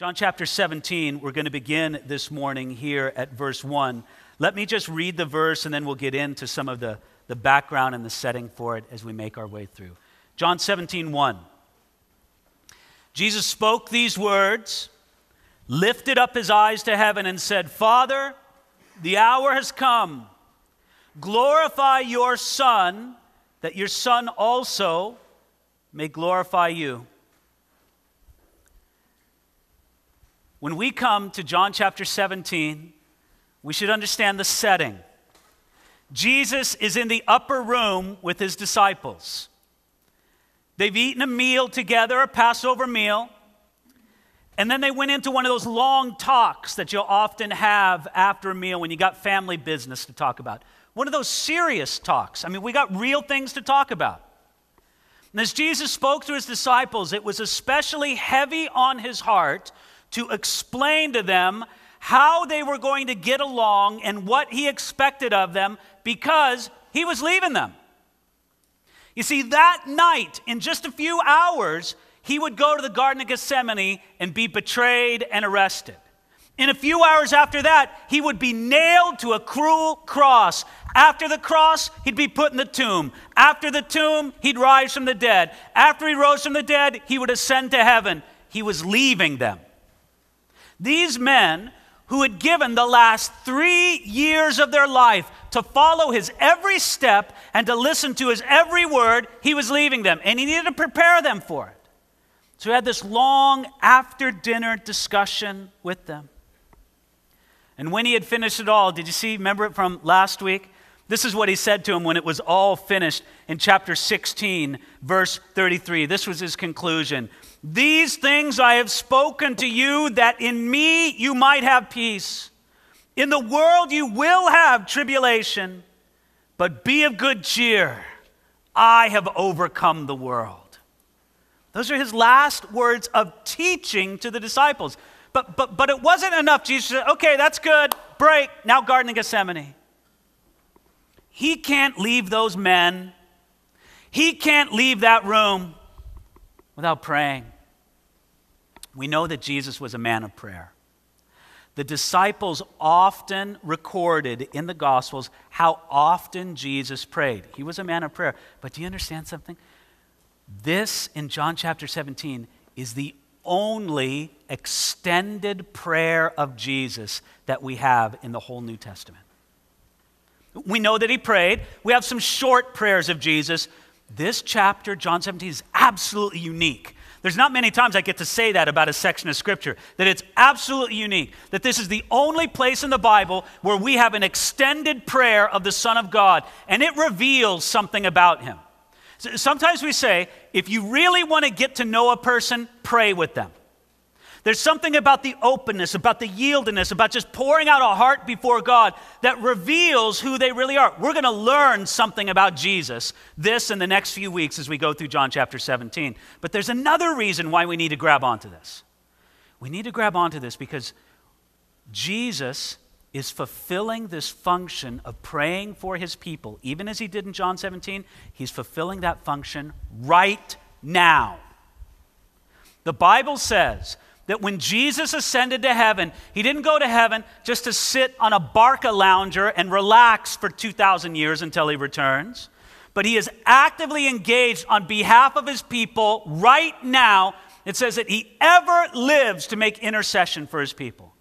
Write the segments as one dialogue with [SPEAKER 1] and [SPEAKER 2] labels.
[SPEAKER 1] John chapter 17, we're going to begin this morning here at verse 1. Let me just read the verse and then we'll get into some of the, the background and the setting for it as we make our way through. John 17, 1. Jesus spoke these words, lifted up his eyes to heaven, and said, Father, the hour has come. Glorify your Son, that your Son also may glorify you. When we come to John chapter 17, we should understand the setting. Jesus is in the upper room with his disciples. They've eaten a meal together, a Passover meal, and then they went into one of those long talks that you'll often have after a meal when you got family business to talk about. One of those serious talks. I mean, we got real things to talk about. And as Jesus spoke to his disciples, it was especially heavy on his heart to explain to them how they were going to get along and what he expected of them because he was leaving them. You see, that night, in just a few hours, he would go to the Garden of Gethsemane and be betrayed and arrested. In a few hours after that, he would be nailed to a cruel cross. After the cross, he'd be put in the tomb. After the tomb, he'd rise from the dead. After he rose from the dead, he would ascend to heaven. He was leaving them. These men who had given the last three years of their life to follow his every step and to listen to his every word, he was leaving them. And he needed to prepare them for it. So he had this long after dinner discussion with them. And when he had finished it all, did you see, remember it from last week? This is what he said to him when it was all finished in chapter 16, verse 33. This was his conclusion. These things I have spoken to you, that in me you might have peace. In the world you will have tribulation, but be of good cheer. I have overcome the world. Those are his last words of teaching to the disciples. But, but, but it wasn't enough. Jesus said, okay, that's good. Break. Now, Garden of Gethsemane. He can't leave those men. He can't leave that room without praying. We know that Jesus was a man of prayer. The disciples often recorded in the Gospels how often Jesus prayed. He was a man of prayer. But do you understand something? This in John chapter 17 is the only extended prayer of Jesus that we have in the whole New Testament. We know that he prayed. We have some short prayers of Jesus, this chapter, John 17, is absolutely unique. There's not many times I get to say that about a section of Scripture, that it's absolutely unique, that this is the only place in the Bible where we have an extended prayer of the Son of God, and it reveals something about him. Sometimes we say, if you really want to get to know a person, pray with them. There's something about the openness, about the yieldedness, about just pouring out a heart before God that reveals who they really are. We're going to learn something about Jesus this in the next few weeks as we go through John chapter 17. But there's another reason why we need to grab onto this. We need to grab onto this because Jesus is fulfilling this function of praying for his people. Even as he did in John 17, he's fulfilling that function right now. The Bible says that when Jesus ascended to heaven, he didn't go to heaven just to sit on a Barcalounger and relax for 2,000 years until he returns, but he is actively engaged on behalf of his people right now. It says that he ever lives to make intercession for his people.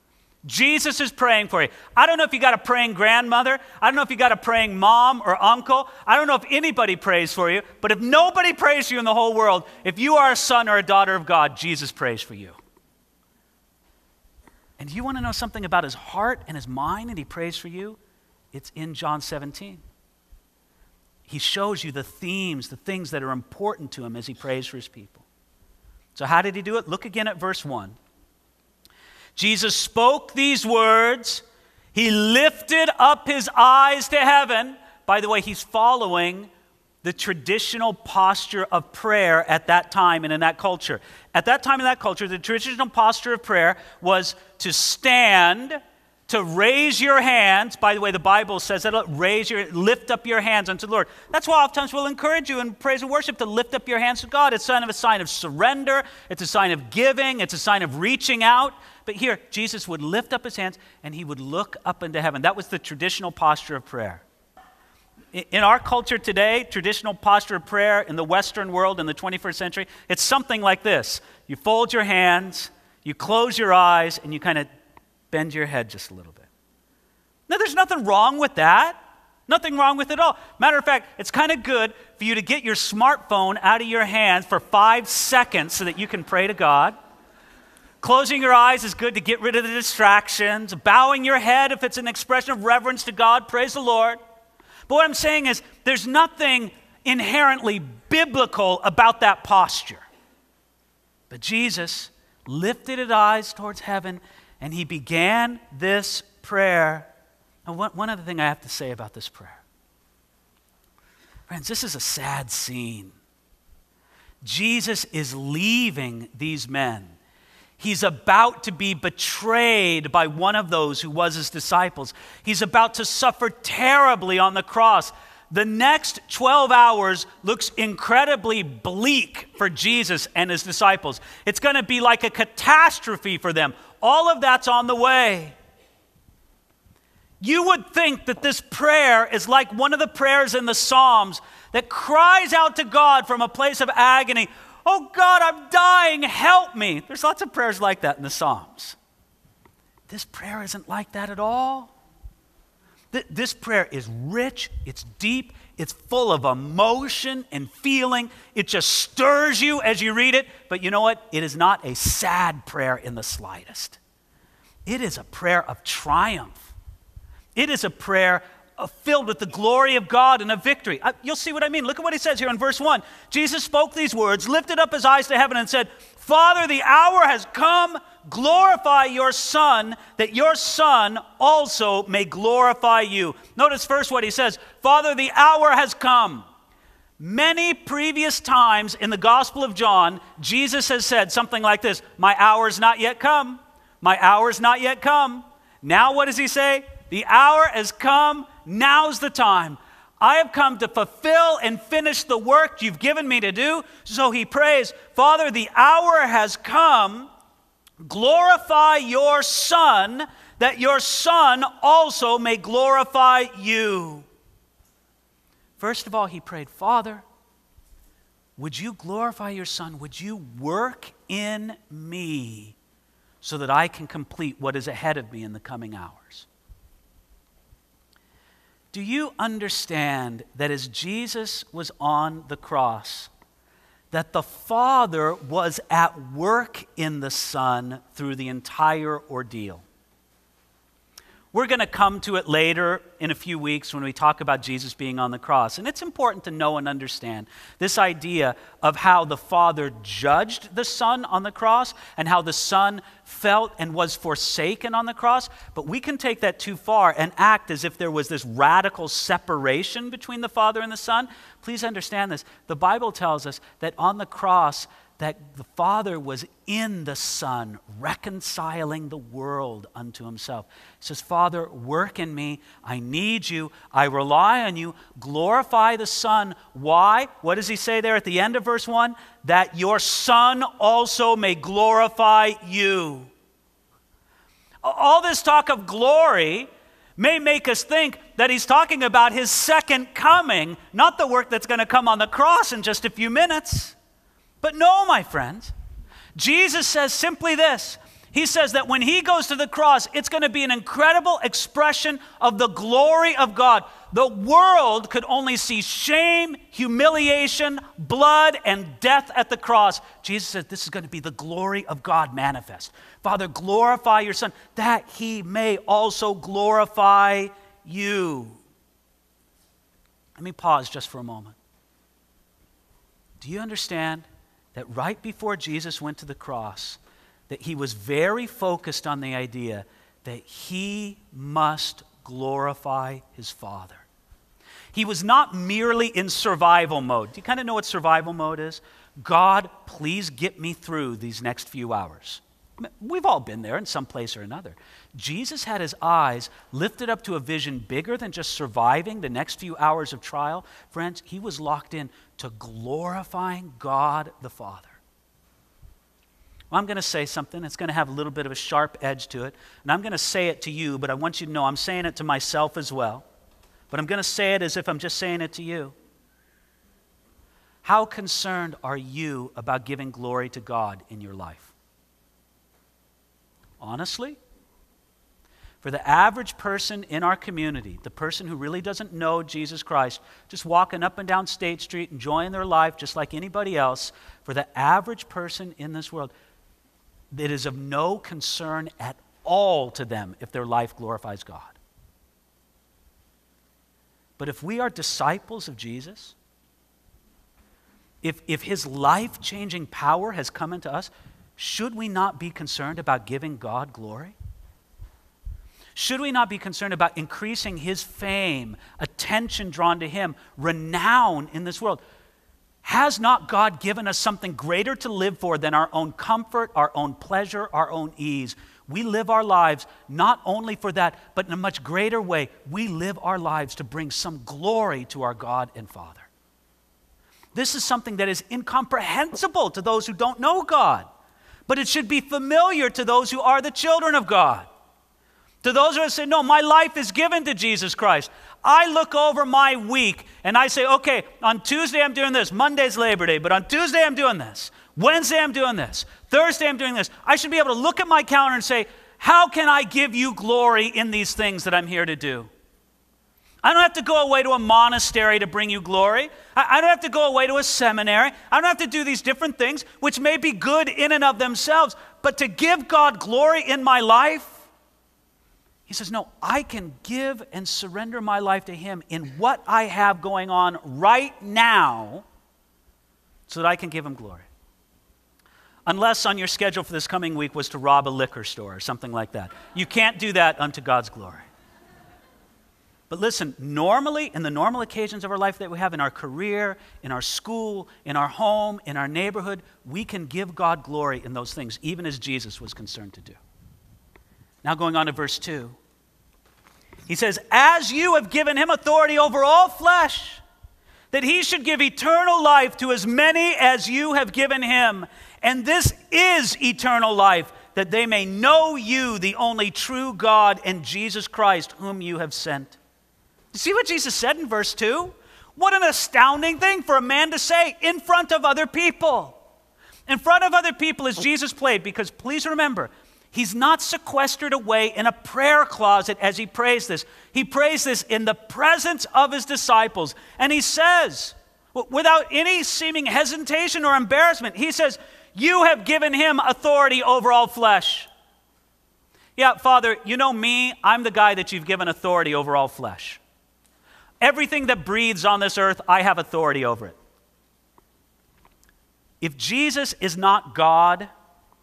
[SPEAKER 1] Jesus is praying for you. I don't know if you got a praying grandmother. I don't know if you got a praying mom or uncle. I don't know if anybody prays for you. But if nobody prays for you in the whole world, if you are a son or a daughter of God, Jesus prays for you. And you want to know something about his heart and his mind, and he prays for you? It's in John 17. He shows you the themes, the things that are important to him as he prays for his people. So, how did he do it? Look again at verse 1. Jesus spoke these words. He lifted up his eyes to heaven. By the way, he's following the traditional posture of prayer at that time and in that culture. At that time in that culture, the traditional posture of prayer was to stand to raise your hands. By the way, the Bible says that raise your, lift up your hands unto the Lord. That's why oftentimes we'll encourage you in praise and worship to lift up your hands to God. It's kind of a sign of surrender. It's a sign of giving. It's a sign of reaching out. But here, Jesus would lift up his hands and he would look up into heaven. That was the traditional posture of prayer. In our culture today, traditional posture of prayer in the Western world in the 21st century, it's something like this. You fold your hands, you close your eyes, and you kind of bend your head just a little bit. Now, there's nothing wrong with that. Nothing wrong with it all. Matter of fact, it's kind of good for you to get your smartphone out of your hands for five seconds so that you can pray to God. Closing your eyes is good to get rid of the distractions. Bowing your head, if it's an expression of reverence to God, praise the Lord. But what I'm saying is, there's nothing inherently biblical about that posture. But Jesus lifted his eyes towards heaven and he began this prayer. And one, one other thing I have to say about this prayer. Friends, this is a sad scene. Jesus is leaving these men. He's about to be betrayed by one of those who was his disciples. He's about to suffer terribly on the cross. The next 12 hours looks incredibly bleak for Jesus and his disciples. It's going to be like a catastrophe for them. All of that's on the way. You would think that this prayer is like one of the prayers in the Psalms that cries out to God from a place of agony, Oh God, I'm dying, help me. There's lots of prayers like that in the Psalms. This prayer isn't like that at all. This prayer is rich, it's deep, it's full of emotion and feeling. It just stirs you as you read it. But you know what? It is not a sad prayer in the slightest. It is a prayer of triumph. It is a prayer filled with the glory of God and of victory. Uh, you'll see what I mean. Look at what he says here in verse 1. Jesus spoke these words, lifted up his eyes to heaven, and said, Father, the hour has come. Glorify your Son, that your Son also may glorify you. Notice first what he says Father, the hour has come. Many previous times in the Gospel of John, Jesus has said something like this My hour's not yet come. My hour's not yet come. Now, what does he say? The hour has come. Now's the time. I have come to fulfill and finish the work you've given me to do. So he prays, Father, the hour has come. Glorify your Son, that your Son also may glorify you. First of all, he prayed, Father, would you glorify your Son? Would you work in me so that I can complete what is ahead of me in the coming hours? Do you understand that as Jesus was on the cross, that the Father was at work in the Son through the entire ordeal? We're going to come to it later in a few weeks when we talk about Jesus being on the cross. And it's important to know and understand this idea of how the Father judged the Son on the cross and how the Son felt and was forsaken on the cross. But we can take that too far and act as if there was this radical separation between the Father and the Son. Please understand this. The Bible tells us that on the cross, that the Father was in the Son, reconciling the world unto himself. He says, Father, work in me. I need you. I rely on you. Glorify the Son. Why? What does he say there at the end of verse 1? That your Son also may glorify you. All this talk of glory may make us think that he's talking about his second coming, not the work that's going to come on the cross in just a few minutes. But no, my friends. Jesus says simply this He says that when He goes to the cross, it's going to be an incredible expression of the glory of God. The world could only see shame, humiliation, blood, and death at the cross. Jesus says this is going to be the glory of God manifest. Father, glorify your Son, that He may also glorify you. Let me pause just for a moment. Do you understand? That right before Jesus went to the cross, that he was very focused on the idea that he must glorify his Father. He was not merely in survival mode. Do you kind of know what survival mode is? God, please get me through these next few hours. We've all been there in some place or another. Jesus had his eyes lifted up to a vision bigger than just surviving the next few hours of trial. Friends, he was locked in to glorifying God the Father. Well, I'm going to say something. It's going to have a little bit of a sharp edge to it. And I'm going to say it to you, but I want you to know I'm saying it to myself as well. But I'm going to say it as if I'm just saying it to you. How concerned are you about giving glory to God in your life? Honestly? For the average person in our community, the person who really doesn't know Jesus Christ, just walking up and down State Street, enjoying their life just like anybody else, for the average person in this world, it is of no concern at all to them if their life glorifies God. But if we are disciples of Jesus, if, if his life changing power has come into us, should we not be concerned about giving God glory? Should we not be concerned about increasing his fame, attention drawn to him, renown in this world? Has not God given us something greater to live for than our own comfort, our own pleasure, our own ease? We live our lives not only for that, but in a much greater way. We live our lives to bring some glory to our God and Father. This is something that is incomprehensible to those who don't know God, but it should be familiar to those who are the children of God. To those who have said, No, my life is given to Jesus Christ. I look over my week and I say, okay, on Tuesday I'm doing this. Monday's Labor Day, but on Tuesday I'm doing this. Wednesday I'm doing this. Thursday I'm doing this. I should be able to look at my calendar and say, how can I give you glory in these things that I'm here to do? I don't have to go away to a monastery to bring you glory. I, don't have to go away to a seminary. I don't have to do these different things, which may be good in and of themselves. But to give God glory in my life, he says, No, I can give and surrender my life to Him in what I have going on right now so that I can give Him glory. Unless on your schedule for this coming week was to rob a liquor store or something like that. You can't do that unto God's glory. But listen, normally, in the normal occasions of our life that we have in our career, in our school, in our home, in our neighborhood, we can give God glory in those things, even as Jesus was concerned to do. Now, going on to verse 2. He says, As you have given him authority over all flesh, that he should give eternal life to as many as you have given him. And this is eternal life, that they may know you, the only true God, and Jesus Christ, whom you have sent. See what Jesus said in verse 2? What an astounding thing for a man to say in front of other people. In front of other people as Jesus played, because please remember, He's not sequestered away in a prayer closet as he prays this. He prays this in the presence of his disciples. And he says, without any seeming hesitation or embarrassment, he says, You have given him authority over all flesh. Yeah, Father, you know me, I'm the guy that you've given authority over all flesh. Everything that breathes on this earth, I have authority over it. If Jesus is not God,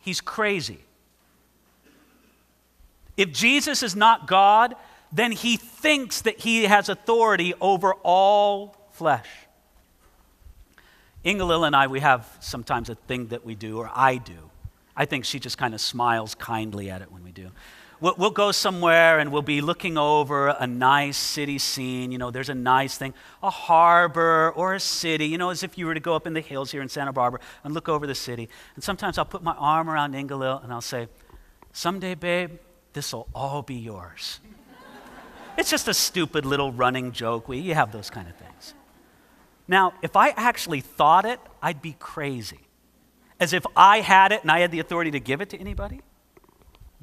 [SPEAKER 1] he's crazy. If Jesus is not God, then he thinks that he has authority over all flesh. Inga-Lill and I, we have sometimes a thing that we do, or I do. I think she just kind of smiles kindly at it when we do. We'll, go somewhere and we'll be looking over a nice city scene. You know, there's a nice thing, a harbor or a city, you know, as if you were to go up in the hills here in Santa Barbara and look over the city. And sometimes I'll put my arm around Inga-Lill and I'll say, Someday, babe, this will all be yours. it's just a stupid little running joke. We, you have those kind of things. Now, if I actually thought it, I'd be crazy. As if I had it and I had the authority to give it to anybody.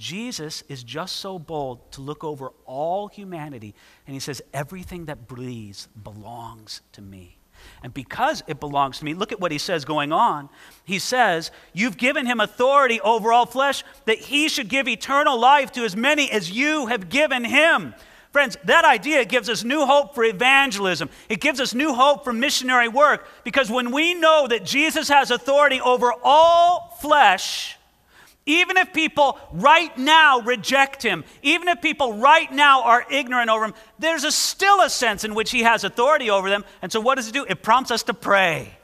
[SPEAKER 1] Jesus is just so bold to look over all humanity, and he says, Everything that breathes belongs to me. And because it belongs to me, look at what he says going on. He says, You've given him authority over all flesh, that he should give eternal life to as many as you have given him. Friends, that idea gives us new hope for evangelism. It gives us new hope for missionary work because when we know that Jesus has authority over all flesh, even if people right now reject him, even if people right now are ignorant over him, there's a still a sense in which he has authority over them. And so, what does it do? It prompts us to pray.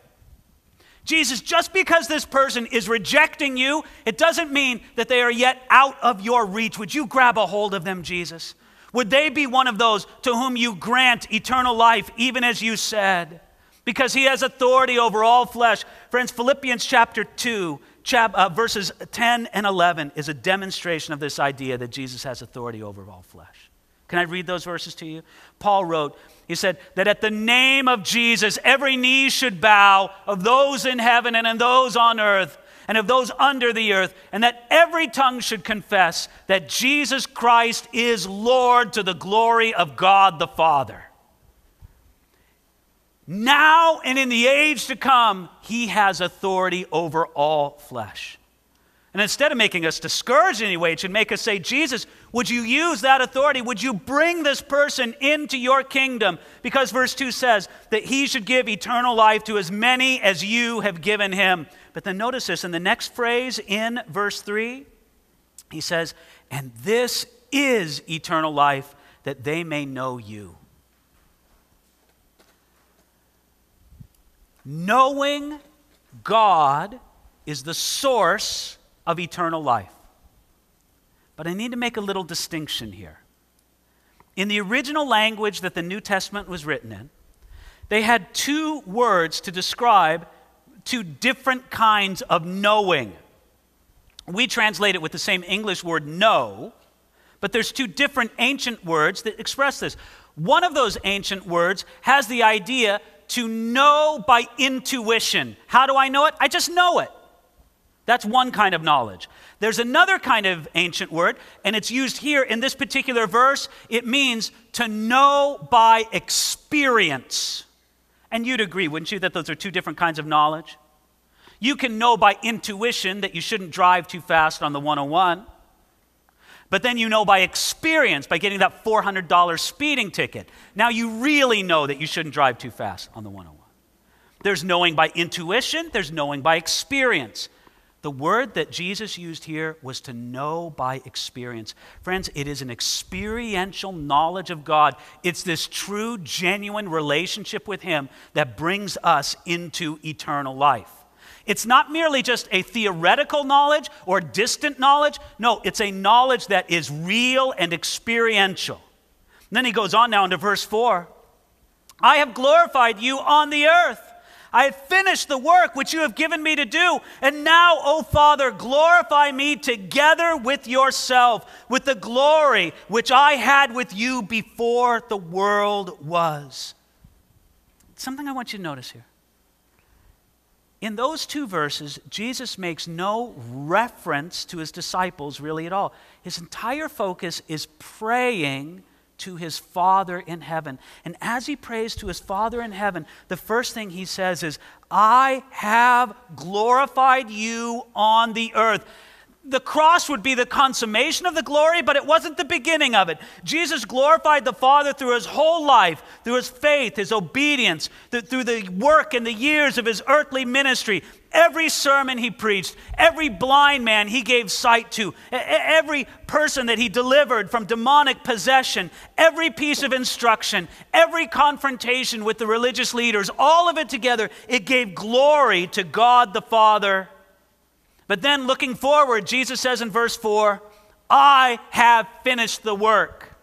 [SPEAKER 1] Jesus, just because this person is rejecting you, it doesn't mean that they are yet out of your reach. Would you grab a hold of them, Jesus? Would they be one of those to whom you grant eternal life, even as you said? Because he has authority over all flesh. Friends, Philippians chapter 2, chap, uh, verses 10 and 11 is a demonstration of this idea that Jesus has authority over all flesh. Can I read those verses to you? Paul wrote, he said that at the name of Jesus, every knee should bow of those in heaven and of those on earth and of those under the earth, and that every tongue should confess that Jesus Christ is Lord to the glory of God the Father. Now and in the age to come, he has authority over all flesh. And instead of making us discouraged in any way, it should make us say, Jesus, would you use that authority? Would you bring this person into your kingdom? Because verse 2 says that he should give eternal life to as many as you have given him. But then notice this in the next phrase in verse 3, he says, And this is eternal life, that they may know you. Knowing God is the source of eternal life. But I need to make a little distinction here. In the original language that the New Testament was written in, they had two words to describe two different kinds of knowing. We translate it with the same English word know, but there's two different ancient words that express this. One of those ancient words has the idea to know by intuition. How do I know it? I just know it. That's one kind of knowledge. There's another kind of ancient word, and it's used here in this particular verse. It means to know by experience. And you'd agree, wouldn't you, that those are two different kinds of knowledge? You can know by intuition that you shouldn't drive too fast on the 101. But then you know by experience, by getting that $400 speeding ticket. Now you really know that you shouldn't drive too fast on the 101. There's knowing by intuition, there's knowing by experience. The word that Jesus used here was to know by experience. Friends, it is an experiential knowledge of God. It's this true, genuine relationship with Him that brings us into eternal life. It's not merely just a theoretical knowledge or distant knowledge. No, it's a knowledge that is real and experiential. And then he goes on now into verse 4 I have glorified you on the earth. I have finished the work which you have given me to do. And now, O Father, glorify me together with yourself, with the glory which I had with you before the world was. Something I want you to notice here. In those two verses, Jesus makes no reference to his disciples really at all. His entire focus is praying to his Father in heaven. And as he prays to his Father in heaven, the first thing he says is, I have glorified you on the earth the cross would be the consummation of the glory, but it wasn't the beginning of it. Jesus glorified the Father through his whole life, through his faith, his obedience, through the work and the years of his earthly ministry. Every sermon he preached, every blind man he gave sight to, every person that he delivered from demonic possession, every piece of instruction, every confrontation with the religious leaders, all of it together, it gave glory to God the Father but then looking forward, Jesus says in verse 4, I have finished the work.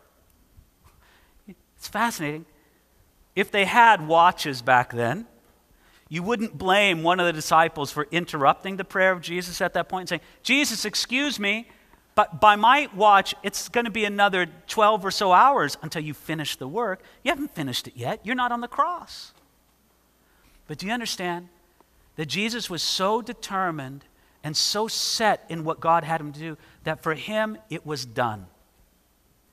[SPEAKER 1] It's fascinating. If they had watches back then, you wouldn't blame one of the disciples for interrupting the prayer of Jesus at that point and saying, Jesus, excuse me, but by my watch, it's going to be another 12 or so hours until you finish the work. You haven't finished it yet. You're not on the cross. But do you understand that Jesus was so determined and so set in what God had him to do that for him it was done.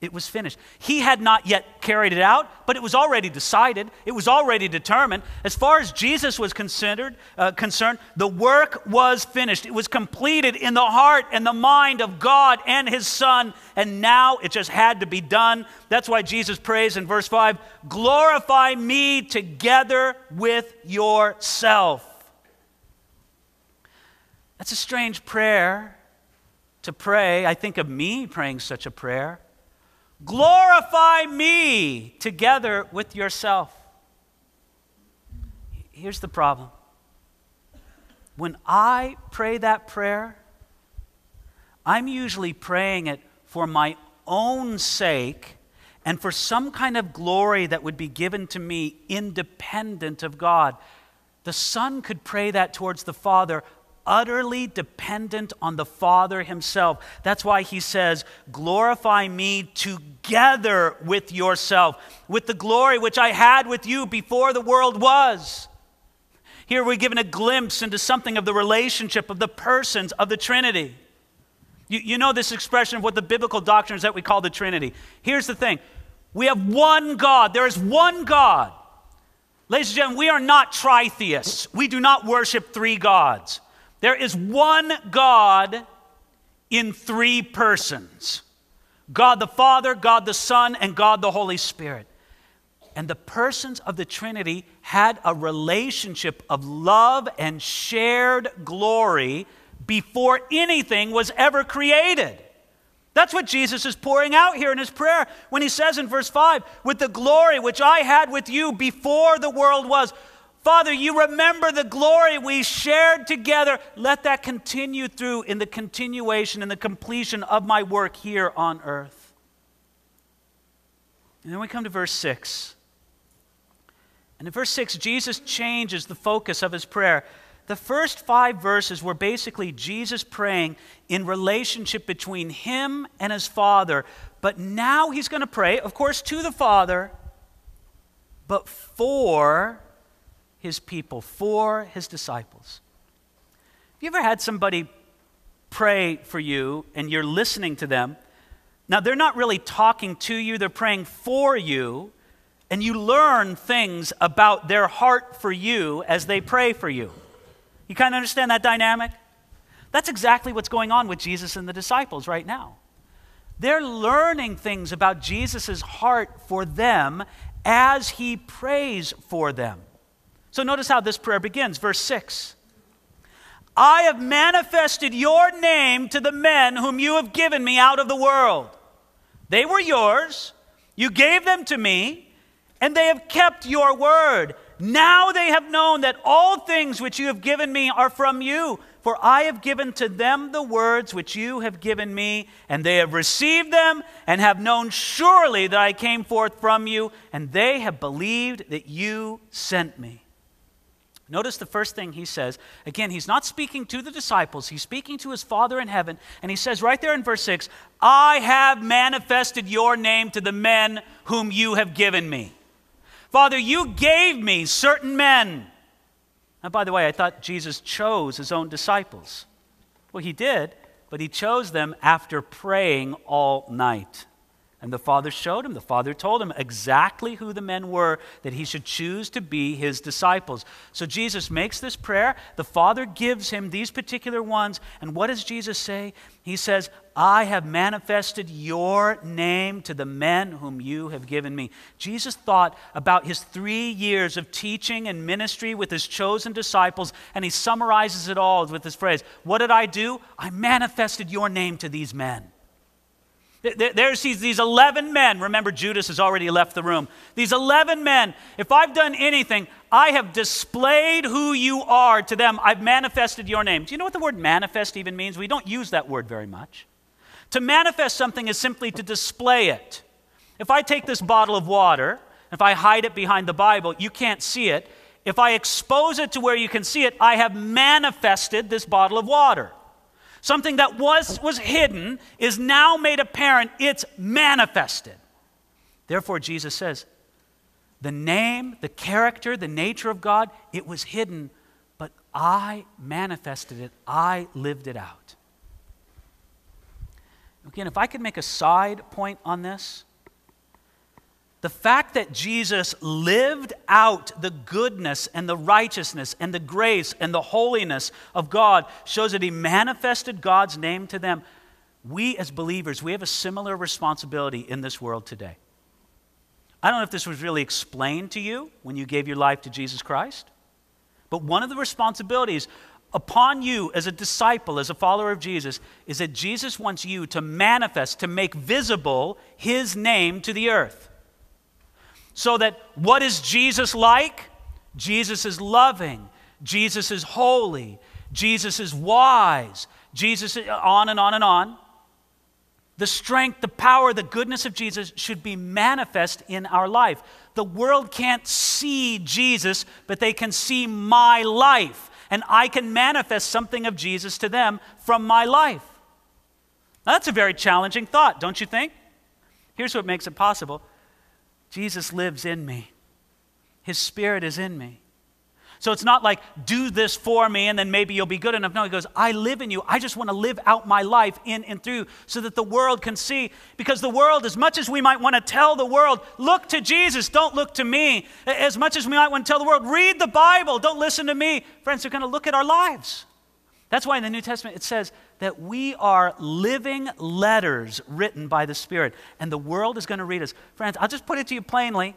[SPEAKER 1] It was finished. He had not yet carried it out, but it was already decided. It was already determined. As far as Jesus was considered, uh, concerned, the work was finished. It was completed in the heart and the mind of God and His Son, and now it just had to be done. That's why Jesus prays in verse 5 Glorify me together with yourself. That's a strange prayer to pray. I think of me praying such a prayer. Glorify me together with yourself. Here's the problem when I pray that prayer, I'm usually praying it for my own sake and for some kind of glory that would be given to me independent of God. The Son could pray that towards the Father, utterly dependent on the Father Himself. That's why He says, Glorify me together with yourself, with the glory which I had with you before the world was. Here we're given a glimpse into something of the relationship of the persons of the Trinity. You, you know this expression of what the biblical doctrine is that we call the Trinity. Here's the thing we have one God, there is one God. Ladies and gentlemen, we are not tritheists. We do not worship three gods. There is one God in three persons God the Father, God the Son, and God the Holy Spirit. And the persons of the Trinity had a relationship of love and shared glory before anything was ever created. That's what Jesus is pouring out here in his prayer when he says in verse 5 With the glory which I had with you before the world was. Father, you remember the glory we shared together. Let that continue through in the continuation and the completion of my work here on earth. And then we come to verse 6. And in verse 6, Jesus changes the focus of his prayer. The first five verses were basically Jesus praying in relationship between him and his Father. But now he's going to pray, of course, to the Father, but for his people, for his disciples. Have you ever had somebody pray for you and you're listening to them? Now, they're not really talking to you, they're praying for you, and you learn things about their heart for you as they pray for you. You kind of understand that dynamic? That's exactly what's going on with Jesus and the disciples right now. They're learning things about Jesus' heart for them as he prays for them. So notice how this prayer begins, verse 6. I have manifested your name to the men whom you have given me out of the world. They were yours, you gave them to me, and they have kept your word. Now they have known that all things which you have given me are from you. For I have given to them the words which you have given me, and they have received them, and have known surely that I came forth from you, and they have believed that you sent me. Notice the first thing he says. Again, he's not speaking to the disciples, he's speaking to his Father in heaven. And he says right there in verse 6 I have manifested your name to the men whom you have given me. Father, you gave me certain men. Now, by the way, I thought Jesus chose his own disciples. Well, he did, but he chose them after praying all night. And the Father showed him, the Father told him exactly who the men were that he should choose to be his disciples. So Jesus makes this prayer. The Father gives him these particular ones. And what does Jesus say? He says, I have manifested your name to the men whom you have given me. Jesus thought about his three years of teaching and ministry with his chosen disciples, and he summarizes it all with this phrase What did I do? I manifested your name to these men. There's these, these 11 men. Remember, Judas has already left the room. These 11 men, if I've done anything, I have displayed who you are to them. I've manifested your name. Do you know what the word manifest even means? We don't use that word very much. To manifest something is simply to display it. If I take this bottle of water, if I hide it behind the Bible, you can't see it. If I expose it to where you can see it, I have manifested this bottle of water. Something that was, was hidden is now made apparent, it's manifested. Therefore, Jesus says, the name, the character, the nature of God, it was hidden, but I manifested it, I lived it out. Again, if I could make a side point on this, the fact that Jesus lived out the goodness and the righteousness and the grace and the holiness of God shows that he manifested God's name to them. We as believers, we have a similar responsibility in this world today. I don't know if this was really explained to you when you gave your life to Jesus Christ, but one of the responsibilities upon you as a disciple, as a follower of Jesus, is that Jesus wants you to manifest, to make visible his name to the earth. So that what is Jesus like? Jesus is loving. Jesus is holy. Jesus is wise. Jesus, on and on and on. The strength, the power, the goodness of Jesus should be manifest in our life. The world can't see Jesus, but they can see my life. And I can manifest something of Jesus to them from my life. Now, that's a very challenging thought, don't you think? Here's what makes it possible Jesus lives in me, His Spirit is in me. So it's not like, do this for me and then maybe you'll be good enough. No, he goes, I live in you. I just want to live out my life in and through so that the world can see. Because the world, as much as we might want to tell the world, look to Jesus, don't look to me. As much as we might want to tell the world, read the Bible, don't listen to me. Friends, they're going to look at our lives. That's why in the New Testament it says that we are living letters written by the Spirit, and the world is going to read us. Friends, I'll just put it to you plainly.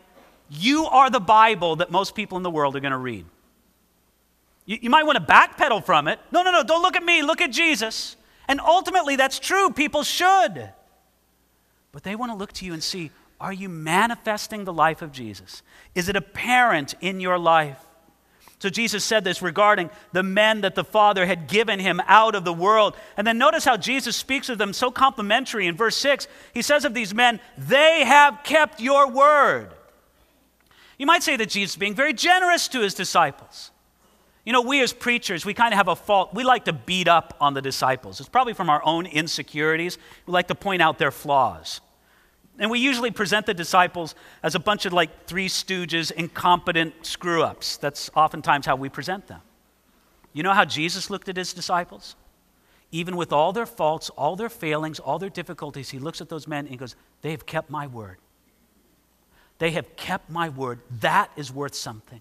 [SPEAKER 1] You are the Bible that most people in the world are going to read. You, you might want to backpedal from it. No, no, no, don't look at me, look at Jesus. And ultimately, that's true. People should. But they want to look to you and see are you manifesting the life of Jesus? Is it apparent in your life? So Jesus said this regarding the men that the Father had given him out of the world. And then notice how Jesus speaks of them so complimentary in verse 6. He says of these men, they have kept your word. You might say that Jesus is being very generous to his disciples. You know, we as preachers, we kind of have a fault. We like to beat up on the disciples. It's probably from our own insecurities. We like to point out their flaws. And we usually present the disciples as a bunch of like three stooges, incompetent screw ups. That's oftentimes how we present them. You know how Jesus looked at his disciples? Even with all their faults, all their failings, all their difficulties, he looks at those men and goes, They have kept my word. They have kept my word. That is worth something.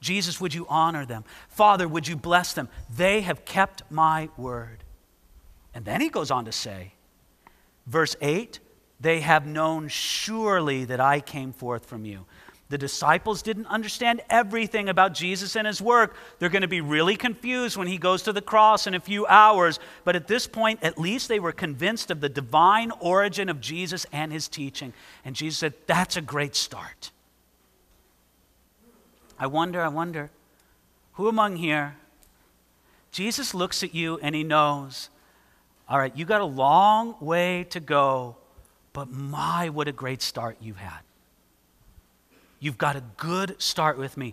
[SPEAKER 1] Jesus, would you honor them? Father, would you bless them? They have kept my word. And then he goes on to say, verse 8, they have known surely that I came forth from you. The disciples didn't understand everything about Jesus and his work. They're going to be really confused when he goes to the cross in a few hours. But at this point, at least they were convinced of the divine origin of Jesus and his teaching. And Jesus said, That's a great start. I wonder, I wonder, who among here, Jesus looks at you and he knows, all right, you got a long way to go, but my, what a great start you've had. You've got a good start with me.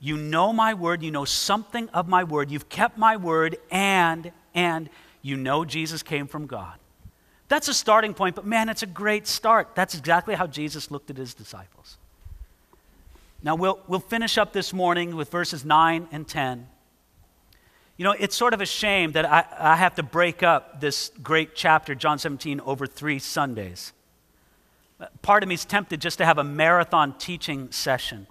[SPEAKER 1] You know my word, you know something of my word, you've kept my word, and, and you know Jesus came from God. That's a starting point, but man, it's a great start. That's exactly how Jesus looked at his disciples. Now, we'll, we'll finish up this morning with verses 9 and 10. You know, it's sort of a shame that I, I have to break up this great chapter, John 17, over three Sundays. Part of me is tempted just to have a marathon teaching session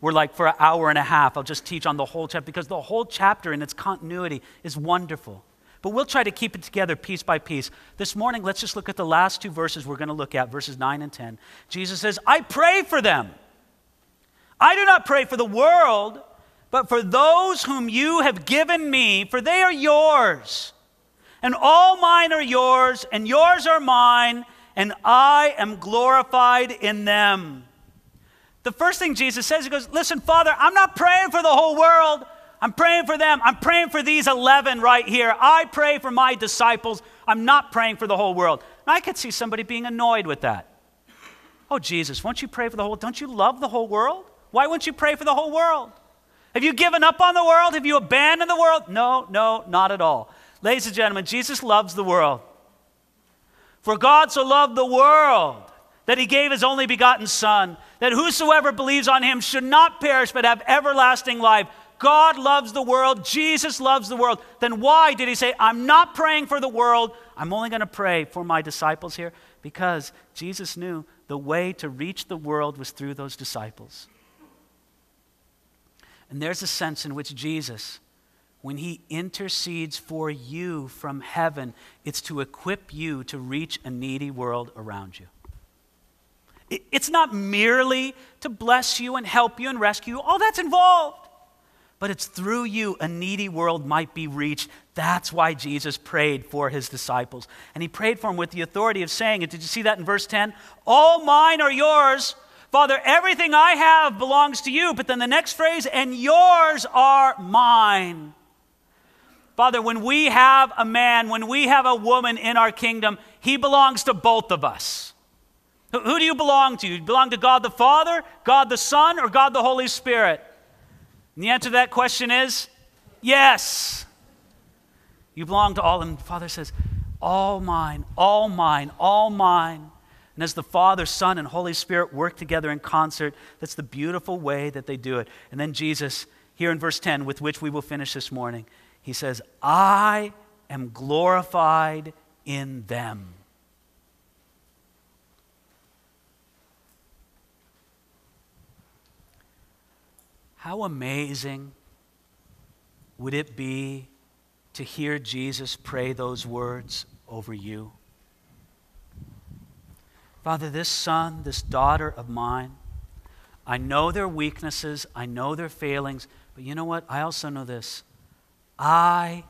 [SPEAKER 1] where, like, for an hour and a half, I'll just teach on the whole chapter because the whole chapter in its continuity is wonderful. But we'll try to keep it together piece by piece. This morning, let's just look at the last two verses we're going to look at, verses 9 and 10. Jesus says, I pray for them. I do not pray for the world, but for those whom you have given me, for they are yours. And all mine are yours, and yours are mine, and I am glorified in them. The first thing Jesus says, He goes, Listen, Father, I'm not praying for the whole world. I'm praying for them. I'm praying for these 11 right here. I pray for my disciples. I'm not praying for the whole world. And I could see somebody being annoyed with that. Oh, Jesus, won't you pray for the whole Don't you love the whole world? Why wouldn't you pray for the whole world? Have you given up on the world? Have you abandoned the world? No, no, not at all. Ladies and gentlemen, Jesus loves the world. For God so loved the world that he gave his only begotten Son, that whosoever believes on him should not perish but have everlasting life. God loves the world. Jesus loves the world. Then why did he say, I'm not praying for the world? I'm only going to pray for my disciples here? Because Jesus knew the way to reach the world was through those disciples. And there's a sense in which Jesus, when he intercedes for you from heaven, it's to equip you to reach a needy world around you. It's not merely to bless you and help you and rescue you, all that's involved. But it's through you a needy world might be reached. That's why Jesus prayed for his disciples. And he prayed for them with the authority of saying it. Did you see that in verse 10? All mine are yours Father, everything I have belongs to you. But then the next phrase, and yours are mine. Father, when we have a man, when we have a woman in our kingdom, he belongs to both of us. Who, do you belong to? You belong to God the Father, God the Son, or God the Holy Spirit? And the answer to that question is yes. You belong to all. And the Father says, all mine, all mine, all mine. And as the Father, Son, and Holy Spirit work together in concert, that's the beautiful way that they do it. And then Jesus, here in verse 10, with which we will finish this morning, he says, I am glorified in them. How amazing would it be to hear Jesus pray those words over you? Father, this son, this daughter of mine, I know their weaknesses, I know their failings, but you know what? I also know this. I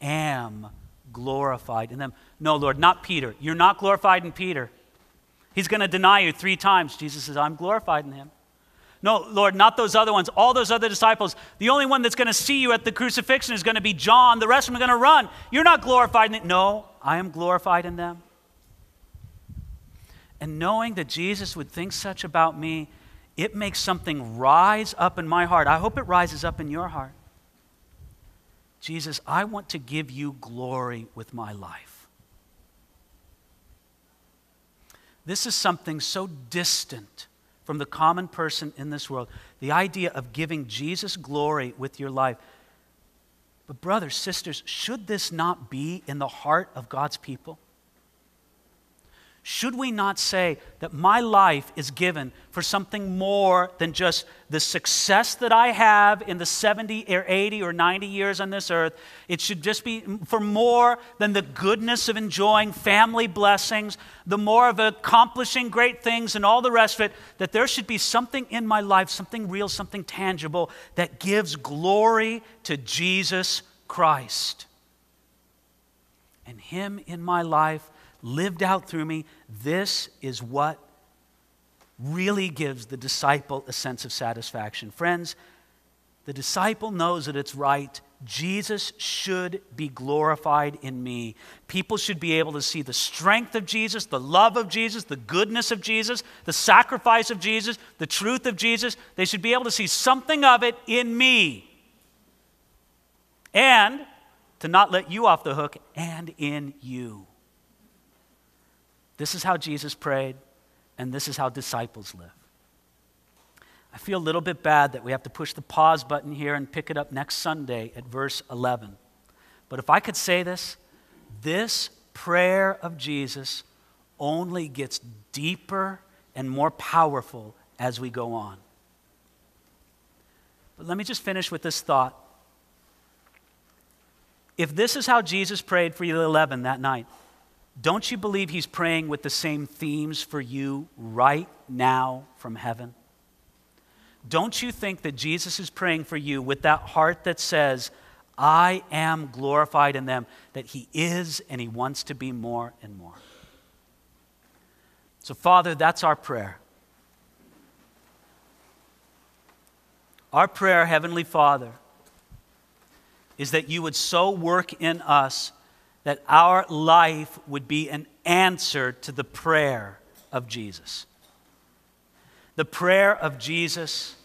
[SPEAKER 1] am glorified in them. No, Lord, not Peter. You're not glorified in Peter. He's going to deny you three times. Jesus says, I'm glorified in him. No, Lord, not those other ones. All those other disciples. The only one that's going to see you at the crucifixion is going to be John. The rest of them are going to run. You're not glorified in it. No, I am glorified in them. And knowing that Jesus would think such about me, it makes something rise up in my heart. I hope it rises up in your heart. Jesus, I want to give you glory with my life. This is something so distant from the common person in this world. The idea of giving Jesus glory with your life. But, brothers, sisters, should this not be in the heart of God's people? Should we not say that my life is given for something more than just the success that I have in the 70 or 80 or 90 years on this earth? It should just be for more than the goodness of enjoying family blessings, the more of accomplishing great things and all the rest of it, that there should be something in my life, something real, something tangible that gives glory to Jesus Christ. And Him in my life lived out through me, this is what really gives the disciple a sense of satisfaction. Friends, the disciple knows that it's right. Jesus should be glorified in me. People should be able to see the strength of Jesus, the love of Jesus, the goodness of Jesus, the sacrifice of Jesus, the truth of Jesus. They should be able to see something of it in me. And to not let you off the hook, and in you. This is how Jesus prayed, and this is how disciples live. I feel a little bit bad that we have to push the pause button here and pick it up next Sunday at verse 11. But if I could say this, this prayer of Jesus only gets deeper and more powerful as we go on. But let me just finish with this thought. If this is how Jesus prayed for you 11 that night, don't you believe he's praying with the same themes for you right now from heaven? Don't you think that Jesus is praying for you with that heart that says, I am glorified in them, that he is and he wants to be more and more? So, Father, that's our prayer. Our prayer, Heavenly Father, is that you would so work in us that our life would be an answer to the prayer of Jesus. The prayer of Jesus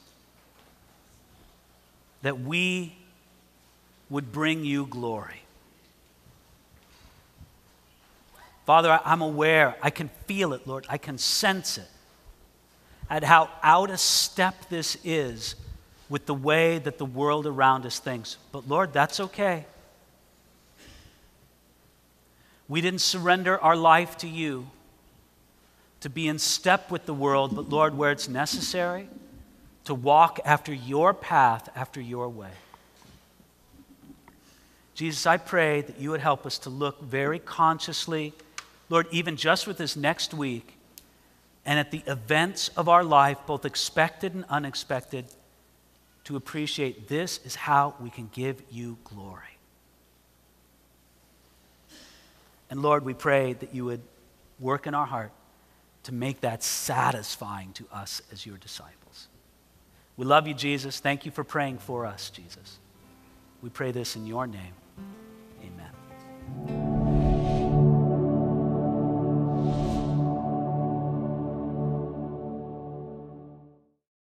[SPEAKER 1] that we would bring you glory. Father, I'm aware, I can feel it, Lord, I can sense it, at how out of step this is with the way that the world around us thinks. But Lord, that's okay. We didn't surrender our life to you to be in step with the world, but Lord, where it's necessary, to walk after your path, after your way. Jesus, I pray that you would help us to look very consciously, Lord, even just with this next week, and at the events of our life, both expected and unexpected, to appreciate this is how we can give you glory. And Lord, we pray that you would work in our heart to make that satisfying to us as your disciples. We love you, Jesus. Thank you for praying for us, Jesus. We pray this in your name. Amen.